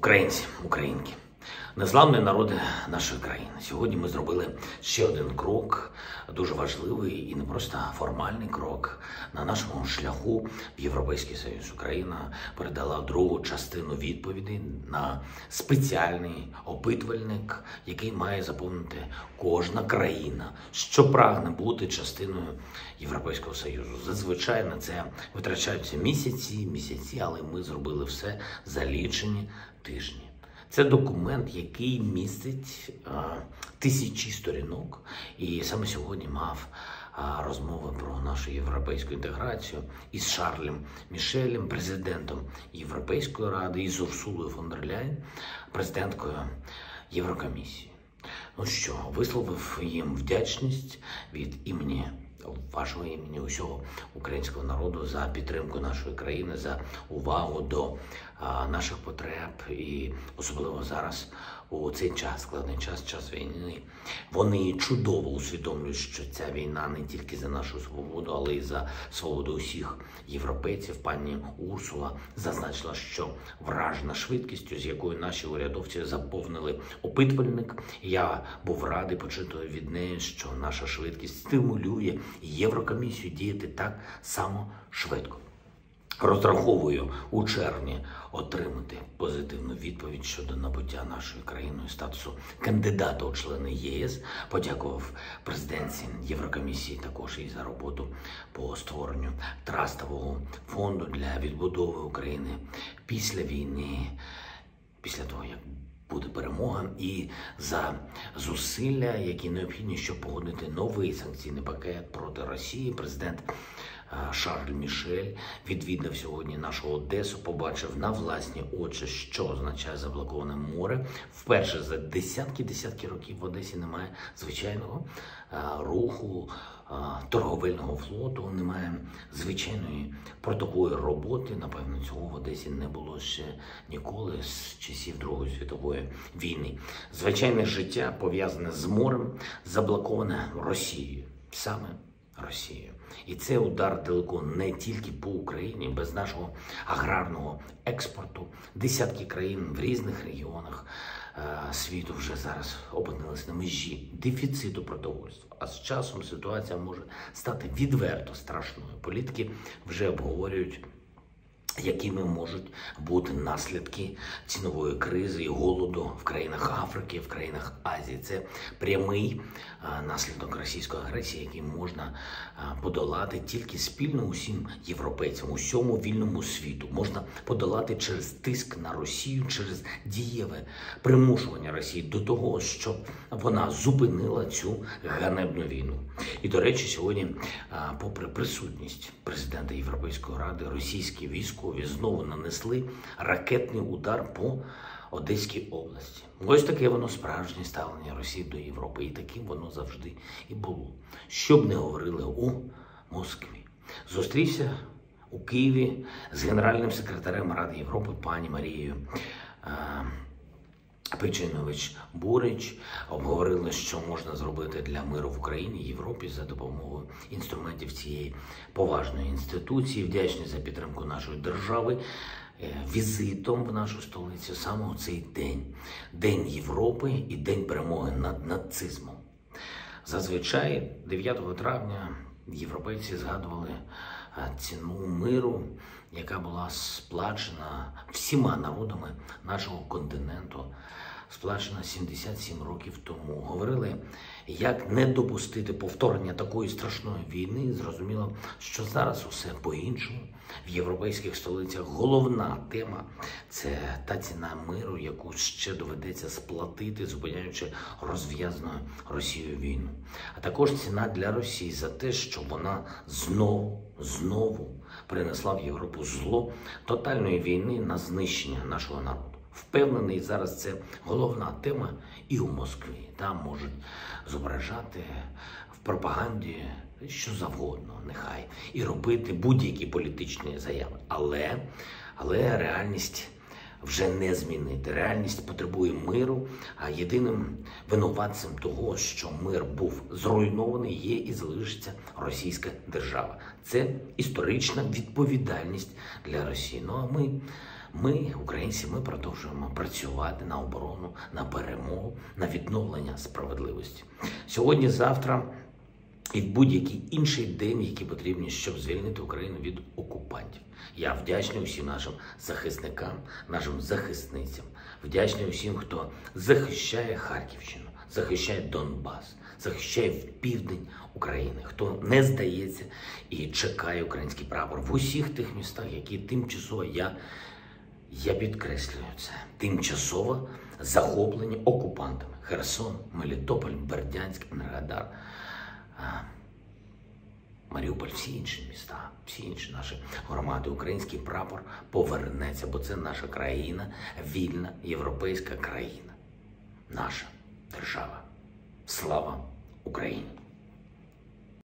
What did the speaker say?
Українці, українки, незламні народи нашої країни. Сьогодні ми зробили ще один крок, дуже важливий і не просто формальний крок на нашому шляху в Європейський Союз. Україна передала другу частину відповіді на спеціальний опитувальник, який має заповнити кожна країна, що прагне бути частиною Європейського Союзу. Зазвичай на це витрачаються місяці, місяці, але ми зробили все за лічені тижні. Це документ, який містить а, тисячі сторінок, і саме сьогодні мав а, розмови про нашу європейську інтеграцію із Шарлем Мішелем, президентом Європейської ради, і з Урсулою фон дер Ляйн, президенткою Єврокомісії. Ну що, висловив їм вдячність від імені вашого імені усього українського народу за підтримку нашої країни, за увагу до наших потреб, і особливо зараз у цей час, складний час, час війни. Вони чудово усвідомлюють, що ця війна не тільки за нашу свободу, але й за свободу усіх європейців. Пані Урсула зазначила, що вражена швидкістю, з якою наші урядовці заповнили опитувальник. Я був радий почути від неї, що наша швидкість стимулює Єврокомісію діяти так само швидко. Розраховую у червні отримати позитивну відповідь щодо набуття нашою країною статусу кандидата у члени ЄС. Подякував президентці Єврокомісії також і за роботу по створенню трастового фонду для відбудови України після війни, після того як буде перемога, і за зусилля, які необхідні, щоб погодити новий санкційний пакет проти Росії. Президент Шарль Мішель відвідав сьогодні нашу Одесу, побачив на власні очі, що означає заблоковане море. Вперше за десятки-десятки років в Одесі немає звичайного руху торговельного флоту, немає звичайної портової роботи. Напевно, цього в Одесі не було ще ніколи з часів Другої світової війни. Звичайне життя пов'язане з морем, заблоковане Росією саме. Росією. І це удар далеко не тільки по Україні, без нашого аграрного експорту. Десятки країн в різних регіонах е, світу вже зараз опинились на межі дефіциту продовольства. А з часом ситуація може стати відверто страшною. Політики вже обговорюють якими можуть бути наслідки цінової кризи і голоду в країнах Африки, в країнах Азії? Це прямий наслідок російської агресії, який можна подолати тільки спільно усім європейцям, усьому вільному світу. Можна подолати через тиск на Росію, через дієве примушування Росії до того, щоб вона зупинила цю ганебну війну. І до речі, сьогодні, попри присутність президента Європейської ради, російські військові військові знову нанесли ракетний удар по Одеській області. Ось таке воно справжнє ставлення Росії до Європи, і таким воно завжди і було. Що б не говорили у Москві. Зустрівся у Києві з генеральним секретарем Ради Європи пані Марією. Печинович Бурич обговорили, що можна зробити для миру в Україні Європі за допомогою інструментів цієї поважної інституції. Вдячні за підтримку нашої держави. Е, візитом в нашу столицю саме у цей день День Європи і День перемоги над нацизмом. Зазвичай, 9 травня, європейці згадували ціну миру, яка була сплачена всіма народами нашого континенту сплачена 77 років тому. Говорили, як не допустити повторення такої страшної війни. Зрозуміло, що зараз усе по-іншому в європейських столицях. Головна тема це та ціна миру, яку ще доведеться сплатити, зупиняючи розв'язану Росією війну. А також ціна для Росії за те, що вона знову знову принесла в Європу зло тотальної війни на знищення нашого народу. Впевнений, зараз це головна тема і у Москві. Там можуть зображати в пропаганді що завгодно, нехай, і робити будь-які політичні заяви. Але, Але реальність вже не змінити. Реальність потребує миру. А єдиним винуватцем того, що мир був зруйнований, є і залишиться Російська держава. Це історична відповідальність для Росії. Ну а ми Ми, українці, ми продовжуємо працювати на оборону, на перемогу, на відновлення справедливості. Сьогодні, завтра і будь-який інший день, які потрібні, щоб звільнити Україну від окупантів. Я вдячний усім нашим захисникам, нашим захисницям, вдячний усім, хто захищає Харківщину, захищає Донбас, захищає південь України, хто не здається і чекає український прапор в усіх тих містах, які тимчасово я, я підкреслюю це, тимчасово захоплені окупантами Херсон, Мелітополь, Бердянськ, Енергодар. Маріуполь, всі інші міста, всі інші наші громади, український прапор повернеться, бо це наша країна, вільна європейська країна, наша держава. Слава Україні!